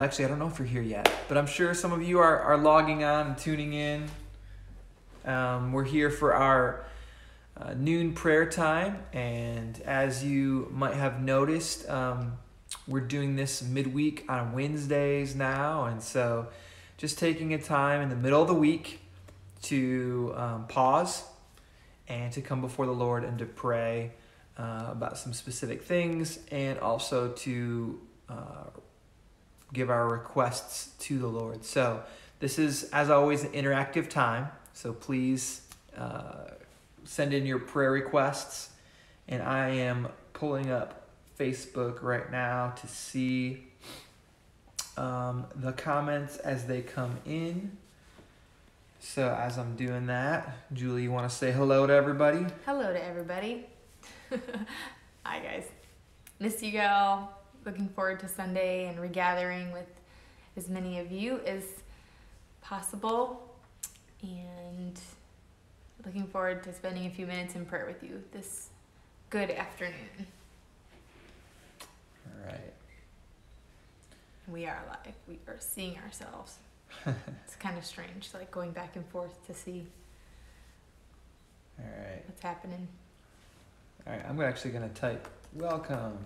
Actually, I don't know if you're here yet, but I'm sure some of you are, are logging on and tuning in. Um, we're here for our uh, noon prayer time, and as you might have noticed, um, we're doing this midweek on Wednesdays now, and so just taking a time in the middle of the week to um, pause and to come before the Lord and to pray uh, about some specific things, and also to uh, give our requests to the Lord. So, this is, as always, an interactive time. So, please uh, send in your prayer requests. And I am pulling up Facebook right now to see um, the comments as they come in. So, as I'm doing that, Julie, you want to say hello to everybody? Hello to everybody. Hi, guys. Miss you, gal looking forward to Sunday and regathering with as many of you as possible. And looking forward to spending a few minutes in prayer with you this good afternoon. All right. We are alive. We are seeing ourselves. it's kind of strange, like going back and forth to see All right. what's happening. All right. I'm actually going to type welcome.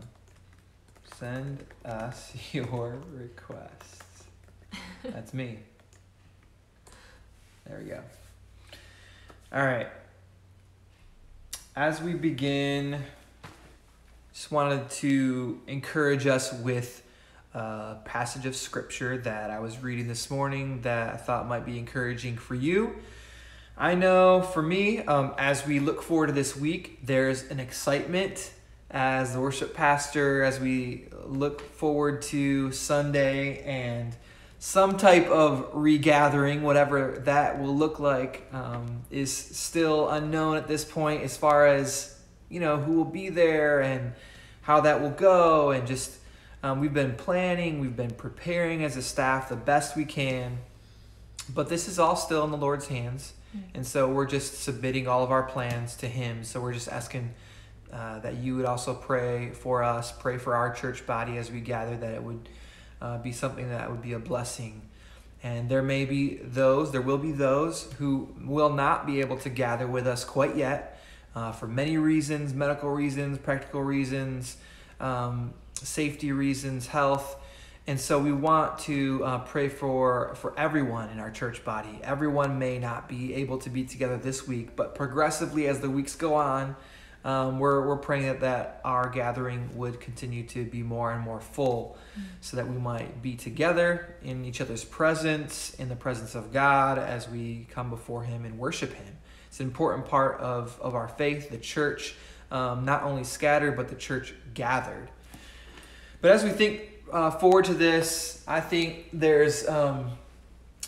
Send us your requests. That's me. There we go. All right. As we begin, just wanted to encourage us with a passage of scripture that I was reading this morning that I thought might be encouraging for you. I know for me, um, as we look forward to this week, there's an excitement as the worship pastor as we look forward to Sunday and some type of regathering, whatever that will look like, um, is still unknown at this point as far as you know who will be there and how that will go. And just um, we've been planning, we've been preparing as a staff the best we can, but this is all still in the Lord's hands. And so we're just submitting all of our plans to Him. So we're just asking uh, that you would also pray for us, pray for our church body as we gather, that it would uh, be something that would be a blessing. And there may be those, there will be those who will not be able to gather with us quite yet uh, for many reasons medical reasons, practical reasons, um, safety reasons, health. And so we want to uh, pray for, for everyone in our church body. Everyone may not be able to be together this week, but progressively as the weeks go on, um, we're, we're praying that, that our gathering would continue to be more and more full mm-hmm. so that we might be together in each other's presence, in the presence of God as we come before Him and worship Him. It's an important part of, of our faith, the church, um, not only scattered, but the church gathered. But as we think uh, forward to this, I think there's. Um,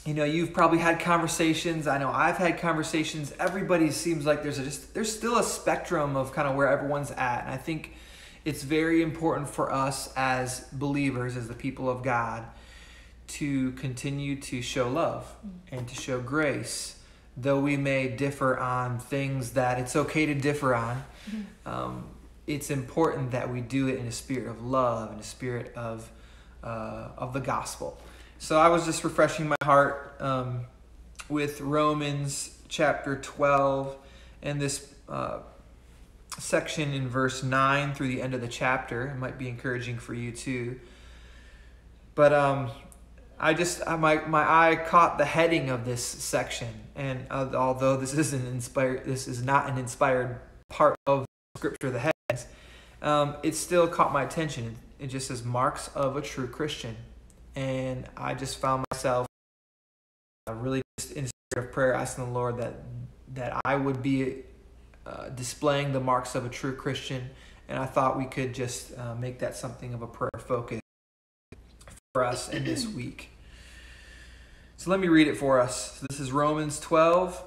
you know you've probably had conversations i know i've had conversations everybody seems like there's a just there's still a spectrum of kind of where everyone's at and i think it's very important for us as believers as the people of god to continue to show love and to show grace though we may differ on things that it's okay to differ on. Mm-hmm. um, it's important that we do it in a spirit of love and a spirit of uh, of the gospel so I was just refreshing my heart um, with Romans chapter 12 and this uh, section in verse 9 through the end of the chapter. It might be encouraging for you too. But um, I just, my, my eye caught the heading of this section. And uh, although this isn't inspired, this is not an inspired part of scripture, the headings, um, it still caught my attention. It just says marks of a true Christian and I just found myself uh, really just in spirit of prayer asking the Lord that that I would be uh, displaying the marks of a true Christian, and I thought we could just uh, make that something of a prayer focus for us in this week. So let me read it for us. So this is Romans 12,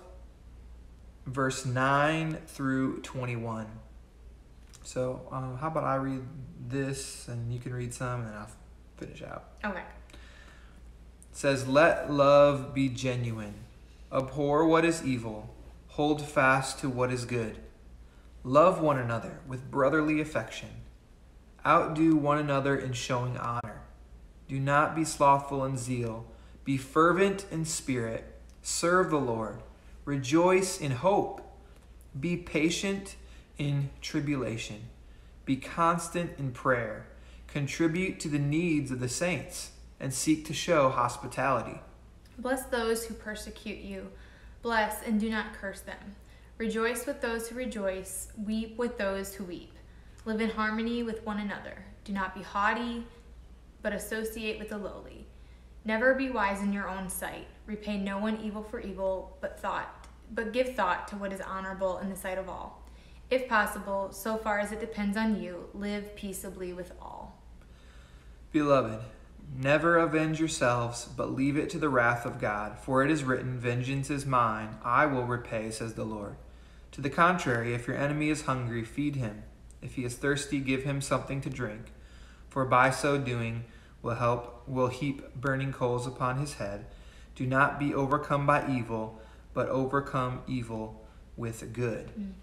verse 9 through 21. So, um, how about I read this and you can read some and then I'll finish out. Okay. Says, Let love be genuine. Abhor what is evil. Hold fast to what is good. Love one another with brotherly affection. Outdo one another in showing honor. Do not be slothful in zeal. Be fervent in spirit. Serve the Lord. Rejoice in hope. Be patient in tribulation. Be constant in prayer. Contribute to the needs of the saints and seek to show hospitality. Bless those who persecute you. Bless and do not curse them. Rejoice with those who rejoice. Weep with those who weep. Live in harmony with one another. Do not be haughty, but associate with the lowly. Never be wise in your own sight. Repay no one evil for evil, but thought, but give thought to what is honorable in the sight of all. If possible, so far as it depends on you, live peaceably with all. Beloved, never avenge yourselves, but leave it to the wrath of God, for it is written, Vengeance is mine, I will repay, says the Lord. To the contrary, if your enemy is hungry, feed him. If he is thirsty, give him something to drink, for by so doing will help will heap burning coals upon his head. Do not be overcome by evil, but overcome evil with good. Mm.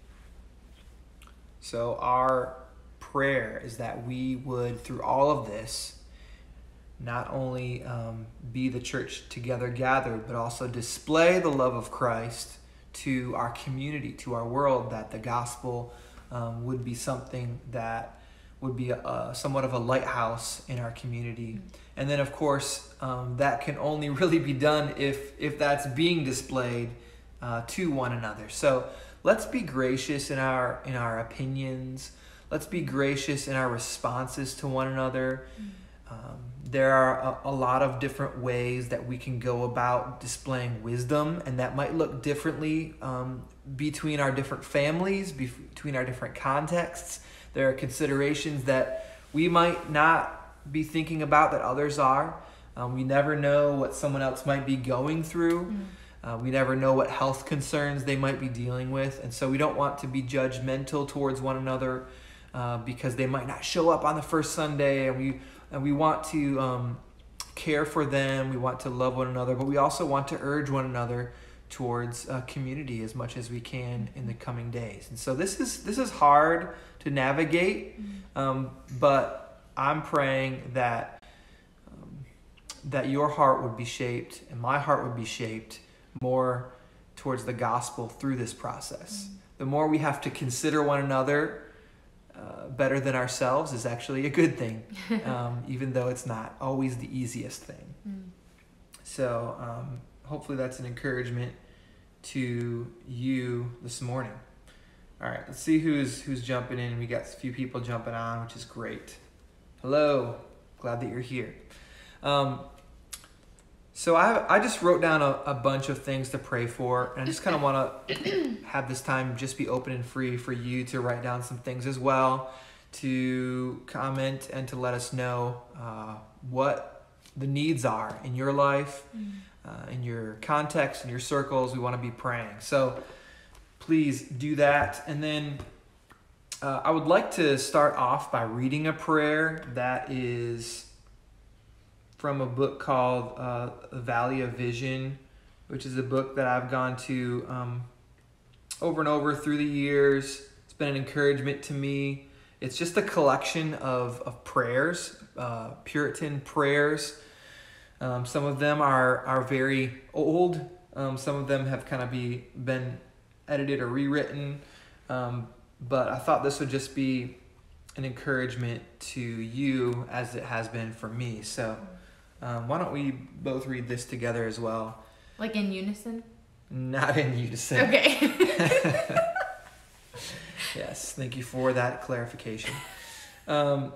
So our prayer is that we would, through all of this, not only um, be the church together gathered, but also display the love of Christ to our community, to our world, that the gospel um, would be something that would be a, a, somewhat of a lighthouse in our community. And then, of course, um, that can only really be done if, if that's being displayed uh, to one another. So let's be gracious in our, in our opinions. Let's be gracious in our responses to one another. Um, there are a, a, lot of different ways that we can go about displaying wisdom, and that might look differently um, between our different families, between our different contexts. There are considerations that we might not be thinking about that others are. Um, we never know what someone else might be going through. Mm. Uh, we never know what health concerns they might be dealing with. And so we don't want to be judgmental towards one another uh, because they might not show up on the first Sunday. And we, and we want to um, care for them. We want to love one another. But we also want to urge one another towards uh, community as much as we can in the coming days. And so this is this is hard to navigate, mm-hmm. um, but I'm praying that um, that your heart would be shaped and my heart would be shaped more towards the gospel through this process. Mm-hmm. The more we have to consider one another uh, better than ourselves is actually a good thing, um, even though it's not always the easiest thing. Mm. So um, hopefully that's an encouragement to you this morning. All right, let's see who's who's jumping in. We got a few people jumping on, which is great. Hello, glad that you're here. Um, so I I just wrote down a, a bunch of things to pray for, and I just kind of want to have this time just be open and free for you to write down some things as well, to comment and to let us know uh, what the needs are in your life. Mm uh, in your context, in your circles. We want to be praying. So please do that. And then uh, I would like to start off by reading a prayer that is from a book called uh, Valley of Vision, which is a book that I've gone to um, over and over through the years. It's been an encouragement to me. It's just a collection of, of prayers, uh, Puritan prayers um, some of them are, are very old. Um, some of them have kind of be, been edited or rewritten. Um, but I thought this would just be an encouragement to you as it has been for me. So um, why don't we both read this together as well? Like in unison? Not in unison. Okay. yes, thank you for that clarification. Um,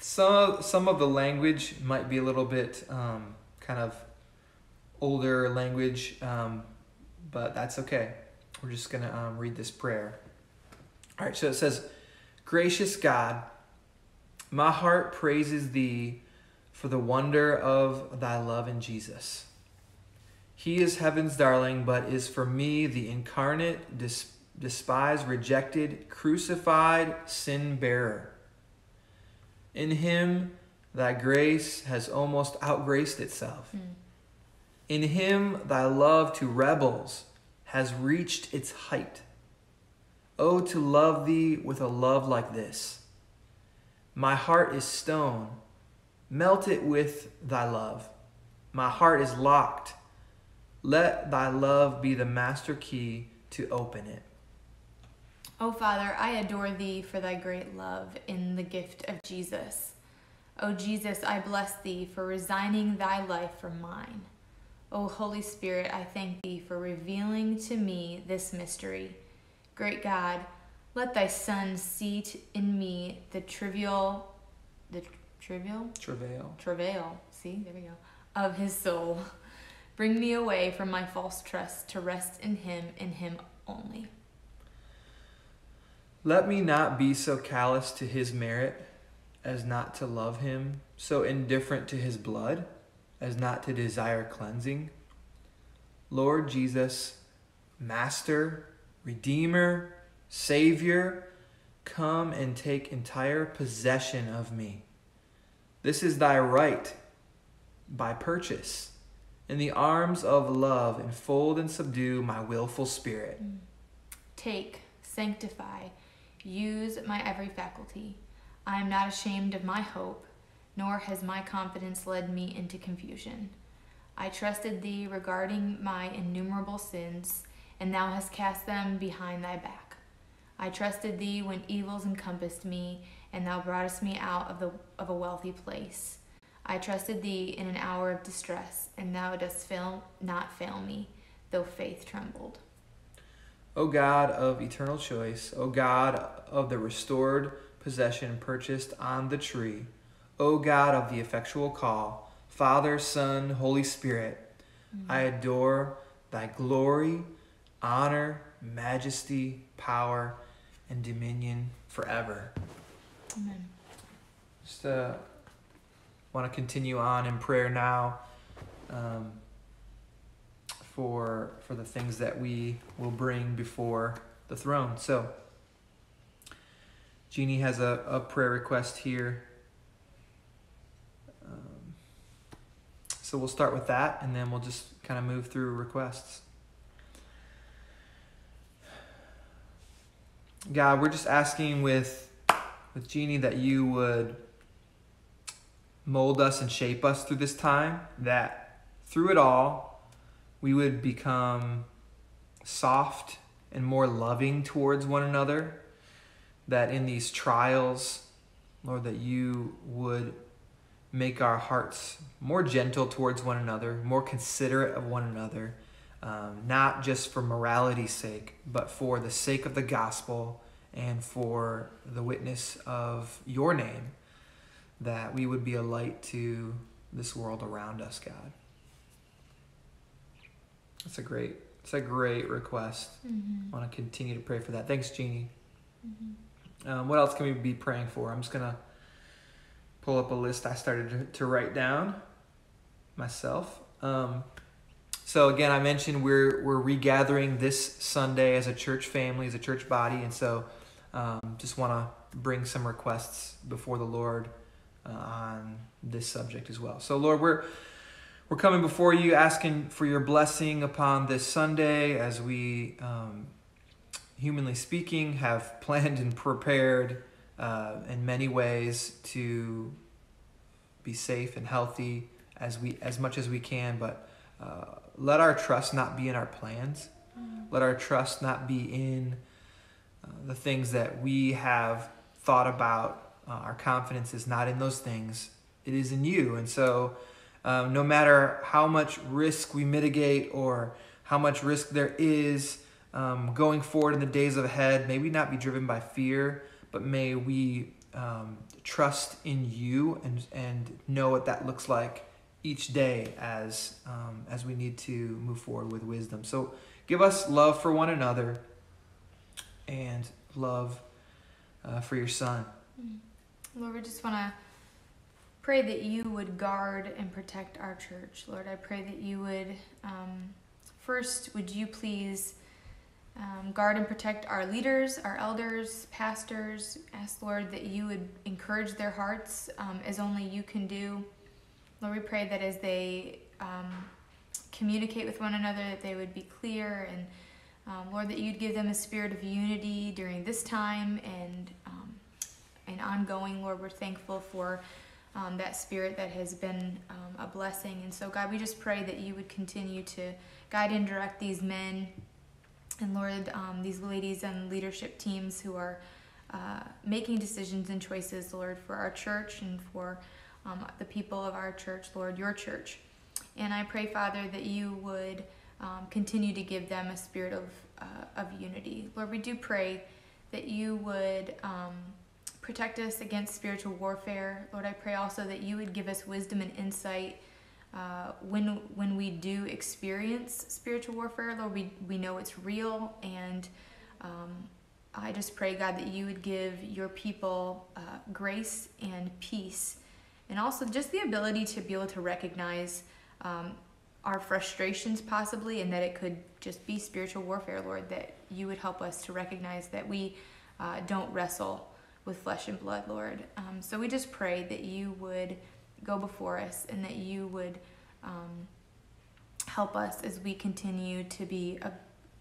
some some of the language might be a little bit um, kind of older language, um, but that's okay. We're just gonna um, read this prayer. All right, so it says, "Gracious God, my heart praises Thee for the wonder of Thy love in Jesus. He is heaven's darling, but is for me the incarnate, despised, rejected, crucified sin bearer." In him, thy grace has almost outgraced itself. Mm. In him, thy love to rebels has reached its height. Oh, to love thee with a love like this. My heart is stone, Melt it with thy love. My heart is locked. Let thy love be the master key to open it. O Father, I adore thee for thy great love in the gift of Jesus. O Jesus, I bless thee for resigning thy life for mine. O Holy Spirit, I thank thee for revealing to me this mystery. Great God, let thy Son seat in me the trivial, the trivial? Travail. Travail, see, there we go, of his soul. Bring me away from my false trust to rest in him, in him only. Let me not be so callous to his merit as not to love him, so indifferent to his blood as not to desire cleansing. Lord Jesus, Master, Redeemer, Savior, come and take entire possession of me. This is thy right by purchase. In the arms of love, enfold and subdue my willful spirit. Mm. Take, sanctify, use my every faculty. I am not ashamed of my hope, nor has my confidence led me into confusion. I trusted thee regarding my innumerable sins, and thou hast cast them behind thy back. I trusted thee when evils encompassed me, and thou broughtest me out of, the, of a wealthy place. I trusted thee in an hour of distress, and thou dost fail, not fail me, though faith trembled. O God of eternal choice, O God of the restored possession purchased on the tree, O God of the effectual call, Father, Son, Holy Spirit, I adore thy glory, honor, majesty, power, and dominion forever. Amen. Just uh, want to continue on in prayer now um, for for the things that we will bring before the throne. So, Jeannie has a, a prayer request here. Um, so we'll start with that, and then we'll just kind of move through requests. God, we're just asking with with Jeannie that you would mold us and shape us through this time, that through it all, we would become soft and more loving towards one another, that in these trials, Lord, that you would make our hearts more gentle towards one another, more considerate of one another, um, not just for morality's sake, but for the sake of the gospel and for the witness of your name, that we would be a light to this world around us, God. That's a great, it's a great request. Mm-hmm. I want to continue to pray for that. Thanks, Jeannie. Mm-hmm. Um, what else can we be praying for? I'm just gonna pull up a list I started to, to write down myself. Um, so again, I mentioned we're we're regathering this Sunday as a church family, as a church body, and so um, just want to bring some requests before the Lord uh, on this subject as well. So Lord, we're we're coming before you, asking for your blessing upon this Sunday as we, um, humanly speaking, have planned and prepared uh, in many ways to be safe and healthy as we as much as we can, but. Uh, let our trust not be in our plans. Let our trust not be in uh, the things that we have thought about. Uh, our confidence is not in those things, it is in you. And so, um, no matter how much risk we mitigate or how much risk there is um, going forward in the days of ahead, may we not be driven by fear, but may we um, trust in you and, and know what that looks like each day as um, as we need to move forward with wisdom. So give us love for one another and love uh, for your son. Lord, we just want to pray that you would guard and protect our church. Lord, I pray that you would, um, first, would you please um, guard and protect our leaders, our elders, pastors. Ask, Lord, that you would encourage their hearts um, as only you can do. Lord, we pray that as they um, communicate with one another, that they would be clear, and um, Lord, that you'd give them a spirit of unity during this time and um, and ongoing. Lord, we're thankful for um, that spirit that has been um, a blessing. And so, God, we just pray that you would continue to guide and direct these men and, Lord, um, these ladies and leadership teams who are uh, making decisions and choices, Lord, for our church and for um, the people of our church, Lord, your church. And I pray, Father, that you would um, continue to give them a spirit of, uh, of unity. Lord, we do pray that you would um, protect us against spiritual warfare. Lord, I pray also that you would give us wisdom and insight uh, when when we do experience spiritual warfare. Lord, we, we know it's real, and um, I just pray, God, that you would give your people uh, grace and peace, and also just the ability to be able to recognize um, our frustrations possibly, and that it could just be spiritual warfare, Lord, that you would help us to recognize that we uh, don't wrestle with flesh and blood, Lord. Um, so we just pray that you would go before us and that you would um, help us as we continue to be a,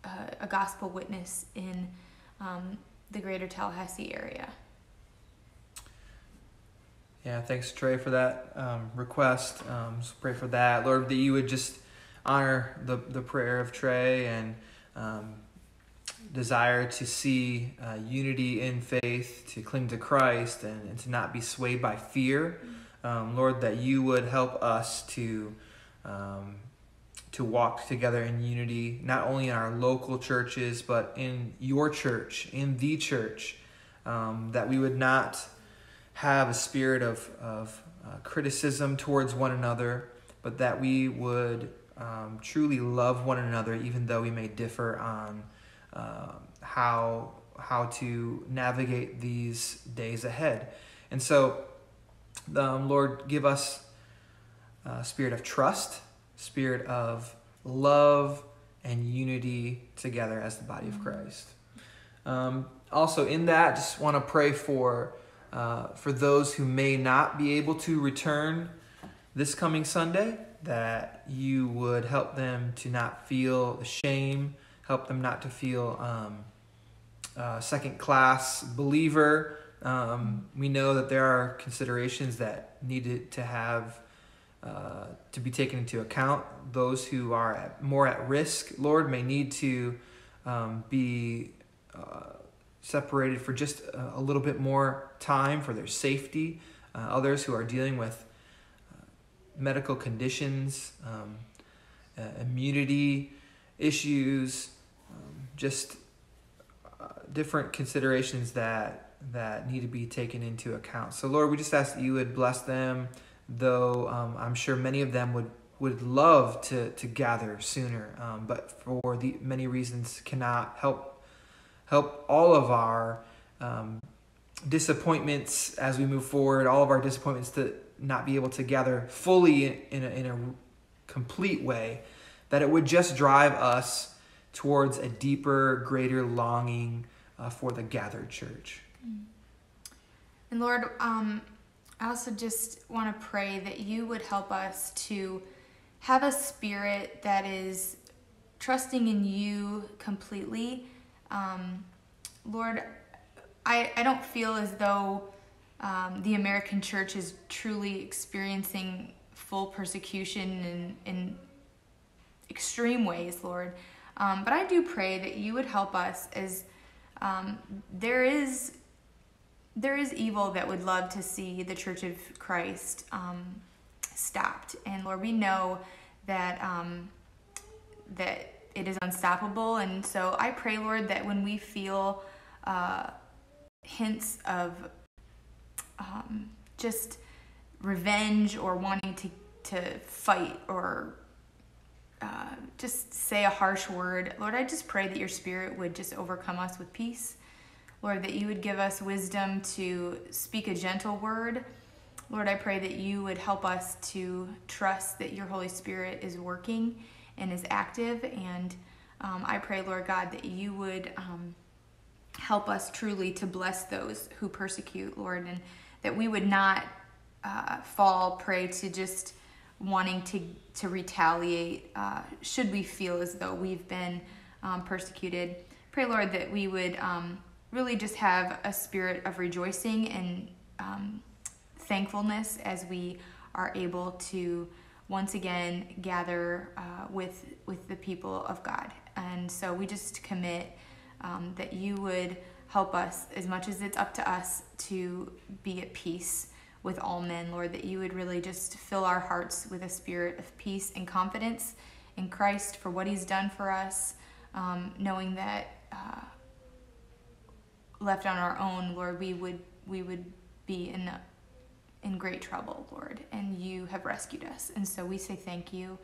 a, a gospel witness in um, the greater Tallahassee area. Yeah, thanks Trey for that um, request. Um, pray for that, Lord, that you would just honor the the prayer of Trey and um, desire to see uh, unity in faith, to cling to Christ, and, and to not be swayed by fear. Um, Lord, that you would help us to um, to walk together in unity, not only in our local churches, but in your church, in the church. Um, that we would not have a spirit of, of uh, criticism towards one another, but that we would um, truly love one another, even though we may differ on uh, how how to navigate these days ahead. And so, um, Lord, give us a spirit of trust, spirit of love and unity together as the body of Christ. Um, also, in that, just want to pray for uh, for those who may not be able to return this coming Sunday, that you would help them to not feel the shame, help them not to feel um, second class believer. Um, we know that there are considerations that needed to have uh, to be taken into account. Those who are at, more at risk, Lord, may need to um, be uh, separated for just a, little bit more time for their safety. Uh, others who are dealing with uh, medical conditions, um, uh, immunity issues, um, just different considerations that that need to be taken into account. So Lord, we just ask that you would bless them though um, I'm sure many of them would would love to to gather sooner, um, but for the many reasons cannot help help all of our um, disappointments as we move forward, all of our disappointments to not be able to gather fully in, a, in a complete way, that it would just drive us towards a deeper, greater longing uh, for the gathered church. And Lord, um, I also just want to pray that you would help us to have a spirit that is trusting in you completely. Um, Lord, I, I don't feel as though um, the American church is truly experiencing full persecution in, in extreme ways, Lord. Um, but I do pray that you would help us as um, there is there is evil that would love to see the Church of Christ um, stopped. And Lord, we know that um, that it is unstoppable. And so I pray, Lord, that when we feel uh, hints of um, just revenge or wanting to to fight or uh, just say a harsh word, Lord, I just pray that your Spirit would just overcome us with peace Lord, that you would give us wisdom to speak a gentle word. Lord, I pray that you would help us to trust that your Holy Spirit is working and is active. And um, I pray, Lord God, that you would um, help us truly to bless those who persecute, Lord, and that we would not uh, fall prey to just wanting to, to retaliate uh, should we feel as though we've been um, persecuted. Pray, Lord, that we would um, really just have a spirit of rejoicing and um, thankfulness as we are able to once again gather uh, with with the people of God. And so we just commit um, that you would help us as much as it's up to us to be at peace with all men, Lord, that you would really just fill our hearts with a spirit of peace and confidence in Christ for what he's done for us, um, knowing that uh, left on our own, Lord, we would we would be in in great trouble, Lord, and you have rescued us. And so we say thank you,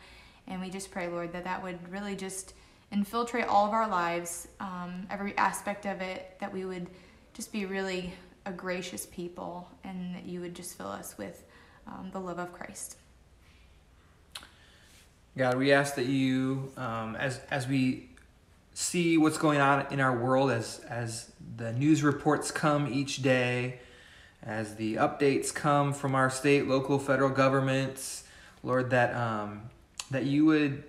and we just pray, Lord, that that would really just infiltrate all of our lives, um, every aspect of it, that we would just be really a gracious people, and that you would just fill us with um, the love of Christ. God, we ask that you, um, as as we see what's going on in our world, as as the news reports come each day, as the updates come from our state, local, federal governments, Lord, that um, that you would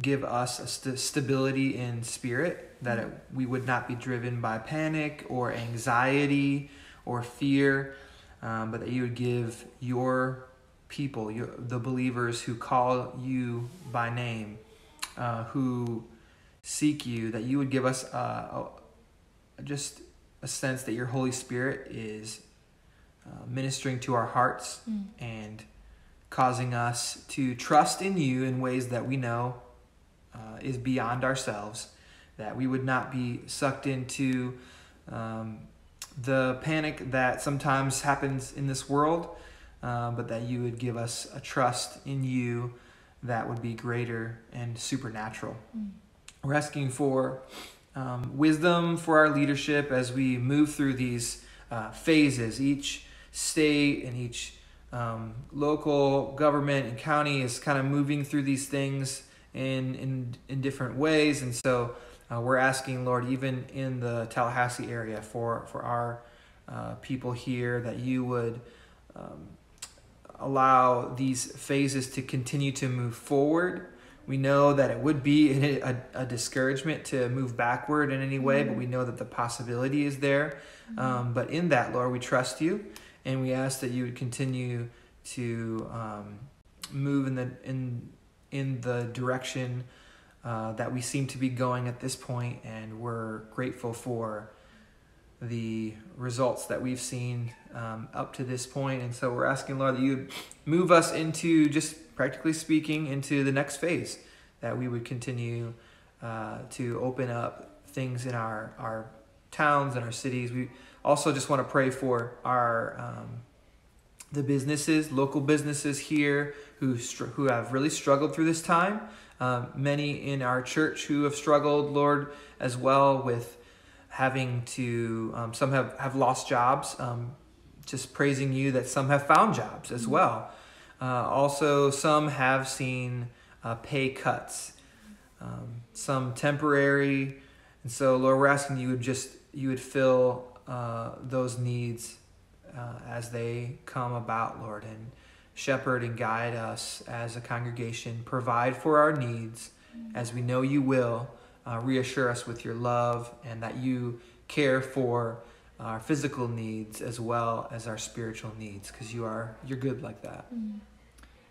give us a st- stability in spirit, that it, we would not be driven by panic or anxiety or fear, um, but that you would give your people, your, the believers who call you by name, uh, who seek you, that you would give us uh, a, just a sense that your Holy Spirit is uh, ministering to our hearts mm. and causing us to trust in you in ways that we know uh, is beyond ourselves, that we would not be sucked into um, the panic that sometimes happens in this world, uh, but that you would give us a trust in you that would be greater and supernatural. Mm. We're asking for um, wisdom for our leadership as we move through these uh, phases. Each state and each um, local government and county is kind of moving through these things in in, in different ways, and so uh, we're asking Lord, even in the Tallahassee area, for for our uh, people here, that you would. Um, allow these phases to continue to move forward. We know that it would be a, a, discouragement to move backward in any way, mm-hmm. but we know that the possibility is there. Mm-hmm. Um, but in that, Lord, we trust you and we ask that you would continue to um, move in the in in the direction uh, that we seem to be going at this point, and we're grateful for the results that we've seen um, up to this point. And so we're asking, Lord, that you move us into just practically speaking into the next phase, that we would continue uh, to open up things in our our towns and our cities. We also just want to pray for our um, the businesses, local businesses here who str- who have really struggled through this time. Um, many in our church who have struggled, Lord, as well with having to. Um, some have have lost jobs. Um, just praising you that some have found jobs as mm-hmm. well. Uh, also, some have seen uh, pay cuts, um, some temporary, and so Lord, we're asking you would just you would fill uh, those needs uh, as they come about, Lord, and shepherd and guide us as a congregation. Provide for our needs as we know you will. Uh, reassure us with your love and that you care for our physical needs as well as our spiritual needs because you are you're good like that. Mm-hmm.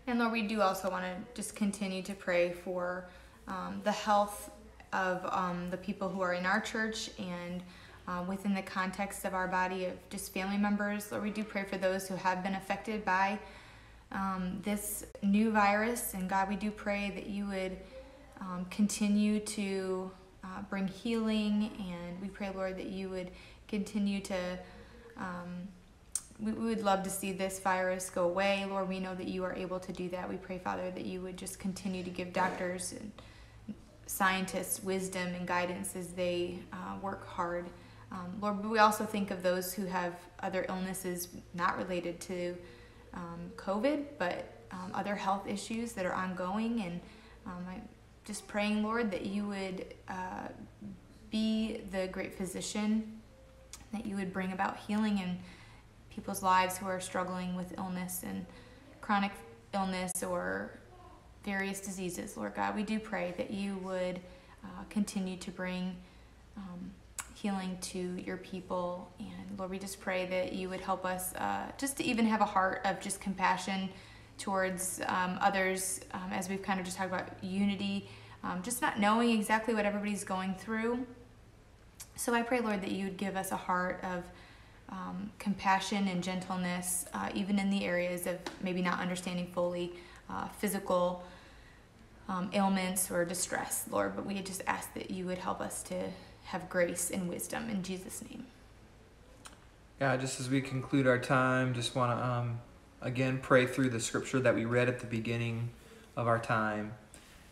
And Lord, we do also want to just continue to pray for um, the health of um, the people who are in our church and uh, within the context of our body of just family members. Lord, we do pray for those who have been affected by um, this new virus. And God, we do pray that you would um, continue to uh, bring healing. And we pray, Lord, that you would continue to. Um, we, would love to see this virus go away. Lord, we know that you are able to do that. We pray, Father, that you would just continue to give doctors and scientists wisdom and guidance as they uh, work hard um, Lord, we also think of those who have other illnesses not related to um, COVID, but um, other health issues that are ongoing. And um, I'm just praying, Lord, that you would uh, be the great physician, that you would bring about healing in people's lives who are struggling with illness and chronic illness or various diseases. Lord God, we do pray that you would uh, continue to bring. Um, healing to your people. And Lord, we just pray that you would help us uh, just to even have a heart of just compassion towards um, others, um, as we've kind of just talked about unity, um, just not knowing exactly what everybody's going through. So I pray, Lord, that you would give us a heart of um, compassion and gentleness, uh, even in the areas of maybe not understanding fully uh, physical um, ailments or distress, Lord. But we just ask that you would help us to have grace and wisdom in Jesus' name. Yeah, just as we conclude our time, just want to um, again pray through the scripture that we read at the beginning of our time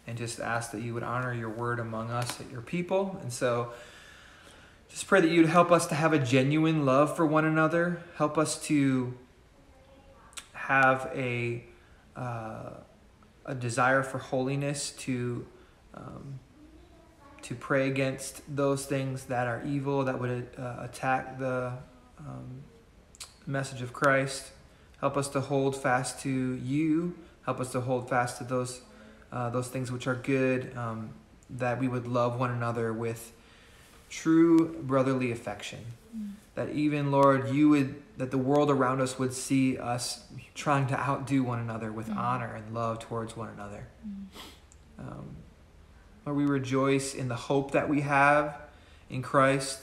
and just ask that you would honor your word among us, at your people. And so, just pray that you'd help us to have a genuine love for one another, help us to have a uh, a desire for holiness, to um, to pray against those things that are evil that would uh, attack the um, message of Christ. Help us to hold fast to you. Help us to hold fast to those uh, those things which are good. Um, that we would love one another with true brotherly affection. Mm. That even, Lord, you would, that the world around us would see us trying to outdo one another with mm. honor and love towards one another. Mm. Um, Lord, we rejoice in the hope that we have in Christ.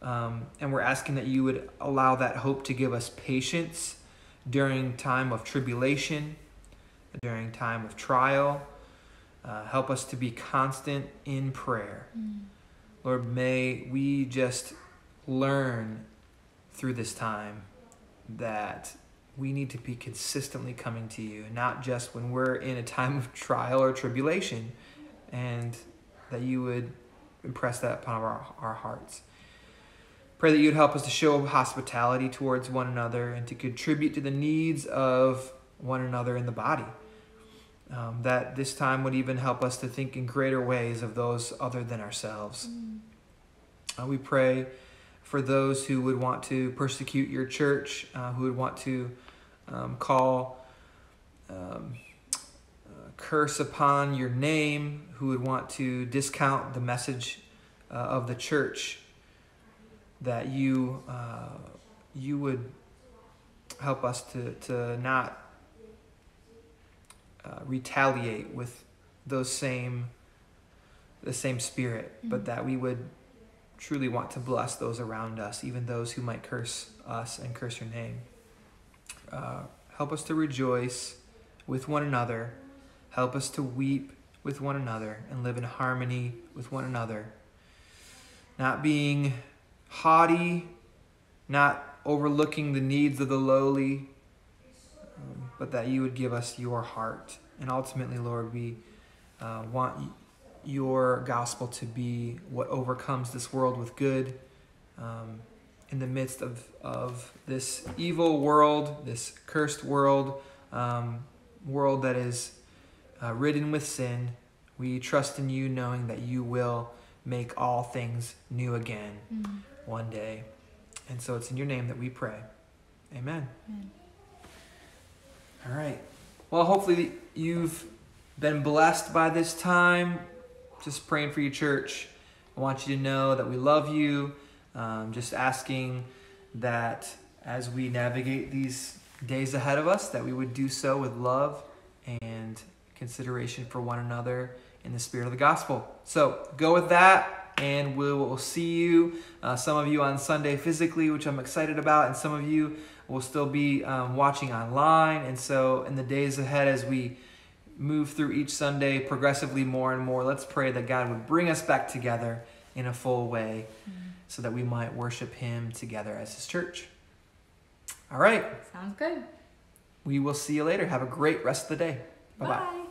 Um, and we're asking that you would allow that hope to give us patience during time of tribulation, during time of trial. Uh, help us to be constant in prayer. Mm. Lord, may we just learn through this time that we need to be consistently coming to you, not just when we're in a time of trial or tribulation, and that you would impress that upon our, our hearts. Pray that you'd help us to show hospitality towards one another and to contribute to the needs of one another in the body. Um, that this time would even help us to think in greater ways of those other than ourselves. Mm. Uh, we pray for those who would want to persecute your church, uh, who would want to um, call um, uh, curse upon your name, who would want to discount the message uh, of the church, that you uh, you would help us to, to not uh, retaliate with those same the same spirit, mm-hmm. but that we would truly want to bless those around us, even those who might curse us and curse your name. Uh, help us to rejoice with one another. Help us to weep with one another and live in harmony with one another. Not being haughty, not overlooking the needs of the lowly, um, but that you would give us your heart. And ultimately, Lord, we uh, want your gospel to be what overcomes this world with good um, in the midst of, of this evil world, this cursed world, um, world that is uh, ridden with sin. We trust in you, knowing that you will make all things new again mm-hmm. one day. And so it's in your name that we pray. Amen. Amen. All right. Well, hopefully you've been blessed by this time. Just praying for your church. I want you to know that we love you. Um, just asking that as we navigate these days ahead of us, that we would do so with love and consideration for one another in the spirit of the gospel. So go with that, and we will see you, uh, some of you on Sunday physically, which I'm excited about, and some of you will still be um, watching online. And so, in the days ahead, as we move through each Sunday progressively more and more, let's pray that God would bring us back together in a full way mm-hmm. so that we might worship Him together as His church. All right. Sounds good. We will see you later. Have a great rest of the day. Bye-bye. bye